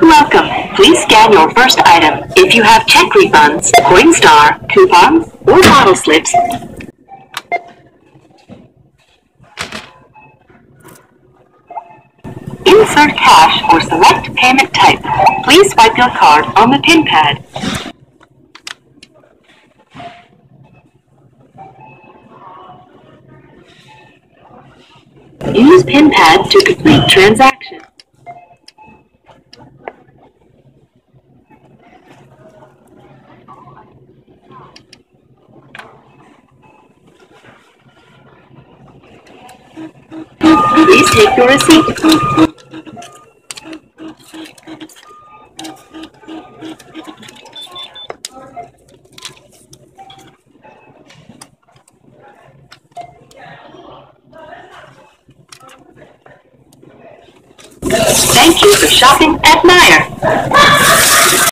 Welcome. Please scan your first item. If you have check refunds, Coinstar, coupons, or bottle slips, insert cash or select payment type. Please swipe your card on the pin pad. Use pin pad to complete transaction. Please take your receipt. Thank you for shopping at Meijer.